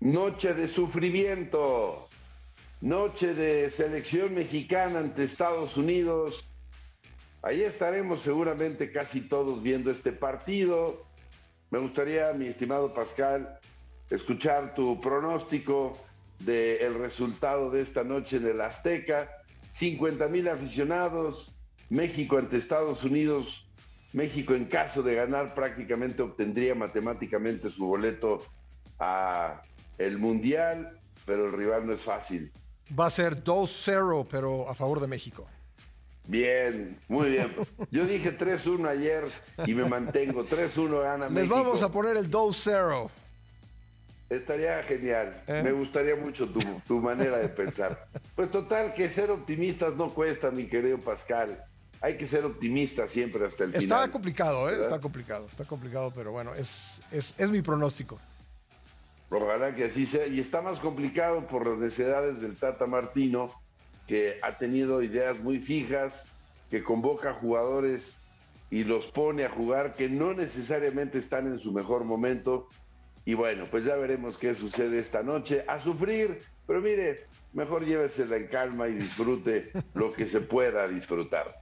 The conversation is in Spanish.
Noche de sufrimiento. Noche de selección mexicana ante Estados Unidos. Ahí estaremos seguramente casi todos viendo este partido. Me gustaría, mi estimado Pascal, escuchar tu pronóstico del resultado de esta noche en el Azteca. 50 mil aficionados, México ante Estados Unidos. México en caso de ganar prácticamente obtendría matemáticamente su boleto a el Mundial, pero el rival no es fácil. Va a ser 2-0, pero a favor de México. Bien, muy bien. Yo dije 3-1 ayer y me mantengo. 3-1 gana Les México. vamos a poner el 2-0. Estaría genial. ¿Eh? Me gustaría mucho tu, tu manera de pensar. Pues total, que ser optimistas no cuesta, mi querido Pascal. Hay que ser optimistas siempre hasta el Está final. complicado, ¿eh? Está complicado, está complicado, pero bueno, es, es, es mi pronóstico. Ojalá que así sea. Y está más complicado por las necesidades del Tata Martino, que ha tenido ideas muy fijas, que convoca jugadores y los pone a jugar que no necesariamente están en su mejor momento. Y bueno, pues ya veremos qué sucede esta noche. A sufrir, pero mire, mejor llévesela en calma y disfrute lo que se pueda disfrutar.